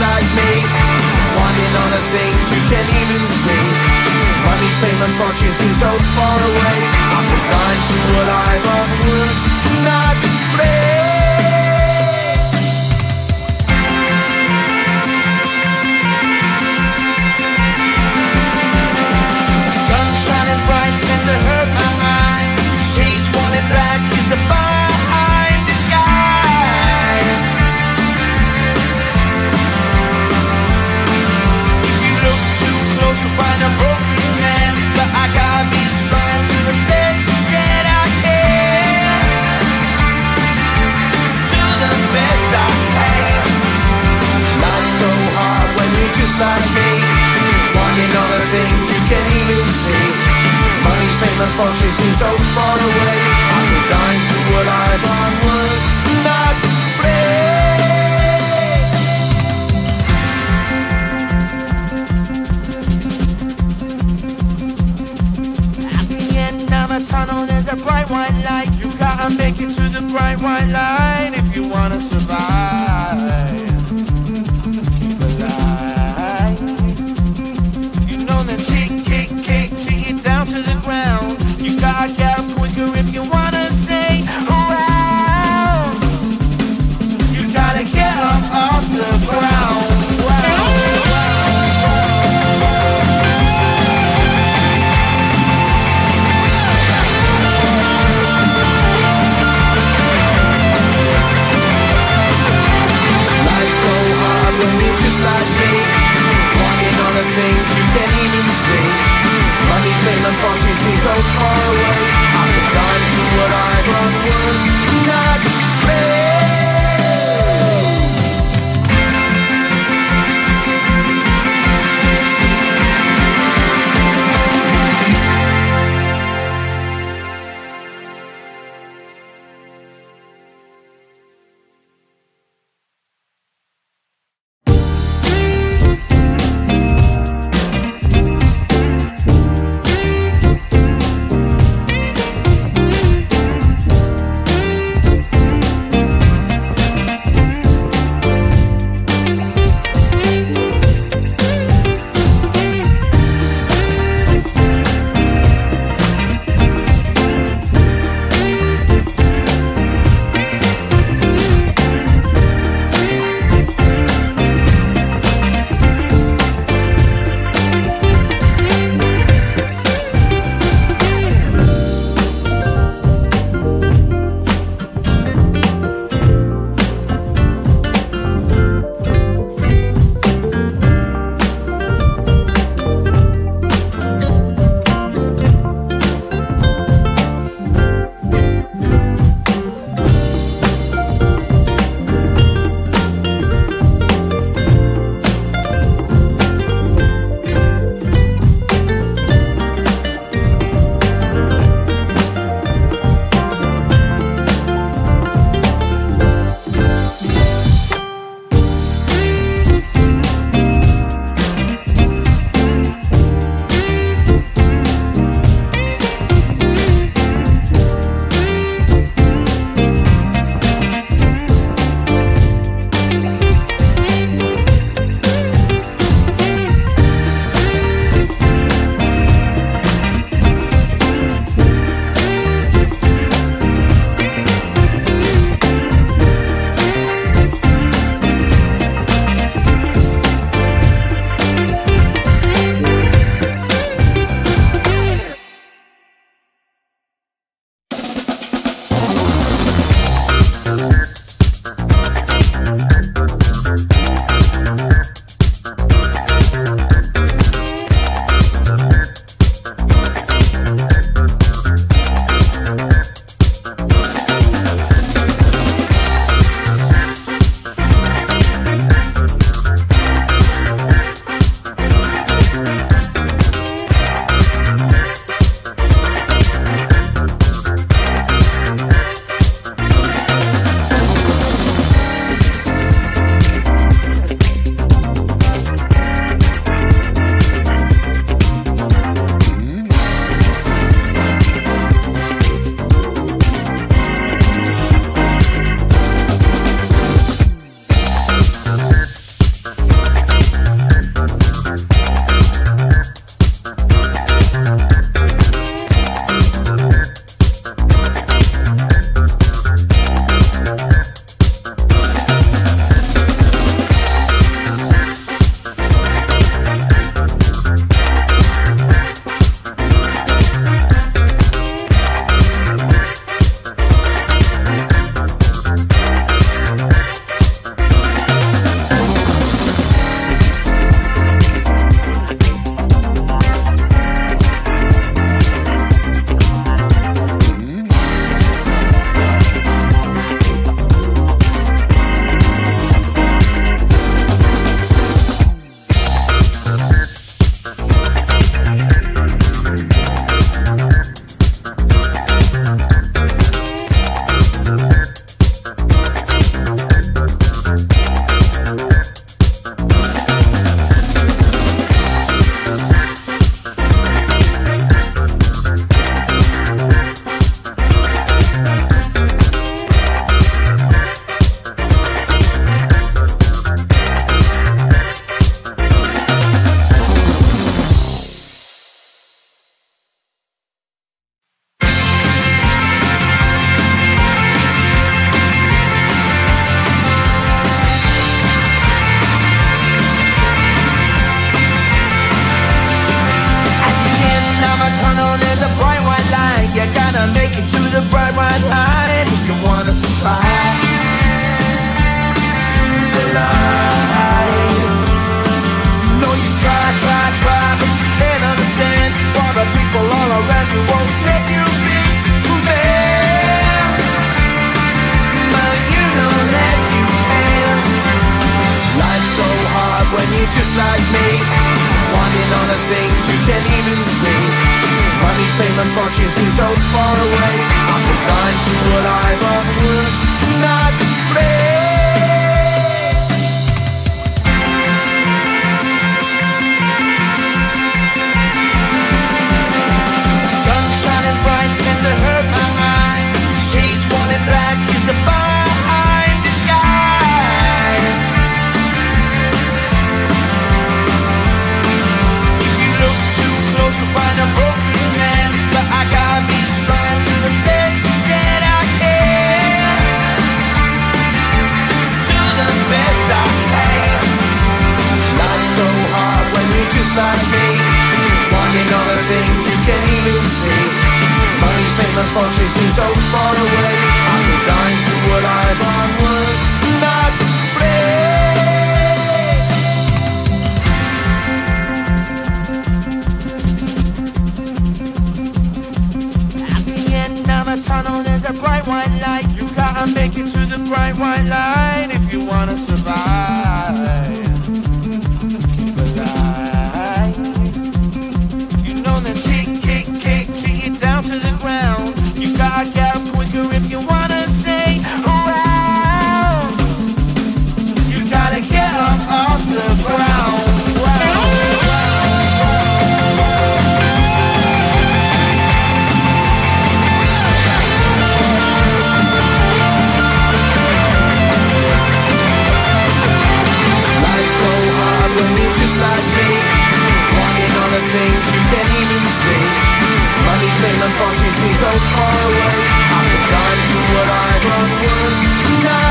like me, wanting all the things you can't even see. Money, fame, and fortune seem so far away. I'm resigned to a life of work, not play. Sun shining bright tends to hurt my mind. Shades worn in black is a fine just like me. Wanting all the things you can't even see. Money, fame, and fortune seem so far away. I'm resigned to a life on work, not play. Tunnel, there's a bright white light. You gotta make it to the bright white light if you wanna survive. You're just like me. Wanting all the things you can't even see. Money, fame, and fortune seem so far away. I'm resigned to what I've unwould not play. Sun shining bright tends to hurt my eyes. Shades worn in black is a fine And fortune seem so far away. I'm resigned to what I've onward not play. At the end of a tunnel, there's a bright white light. You gotta make it to the bright white so far away. I'm resigned to what I've. Not